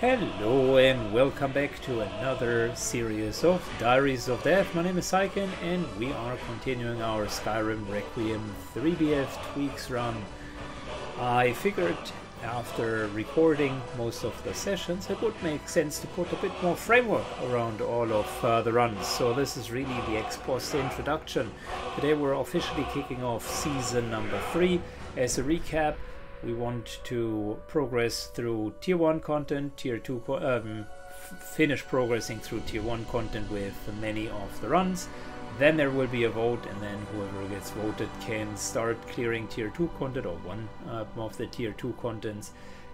Hello and welcome back to another series of Diaries of Death. My name is Syken and we are continuing our Skyrim Requiem 3BF Tweaks run. I figured after recording most of the sessions it would make sense to put a bit more framework around all of uh, the runs. So this is really the ex post introduction. Today we're officially kicking off season number 3. As a recap, we want to progress through tier 1 content, tier 2 um, finish progressing through tier 1 content with many of the runs. Then there will be a vote, and then whoever gets voted can start clearing tier 2 content or one uh, of the tier 2 contents,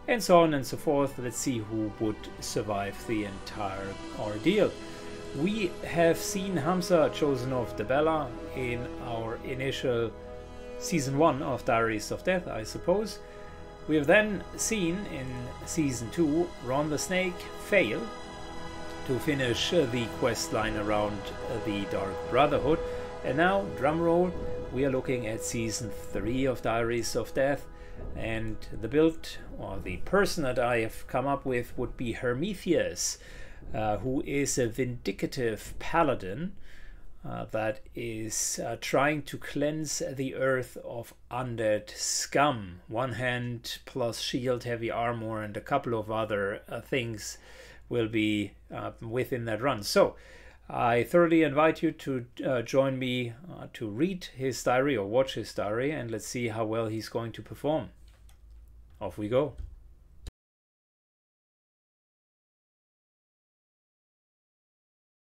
and so on and so forth. Let's see who would survive the entire ordeal. We have seen Hamza chosen of Dibella in our initial season 1 of Diaries of Death, I suppose. We have then seen in season 2 Ron the Snake fail to finish the quest line around the Dark Brotherhood. And now, drumroll, we are looking at season 3 of Diaries of Death. And the build, or the person that I have come up with, would be Hermethius, uh, who is a vindicative paladin uh, that is uh, trying to cleanse the earth of undead scum. One hand plus shield, heavy armor, and a couple of other uh, things will be uh, within that run. So I thoroughly invite you to uh, join me to read his diary or watch his diary, and let's see how well he's going to perform. Off we go.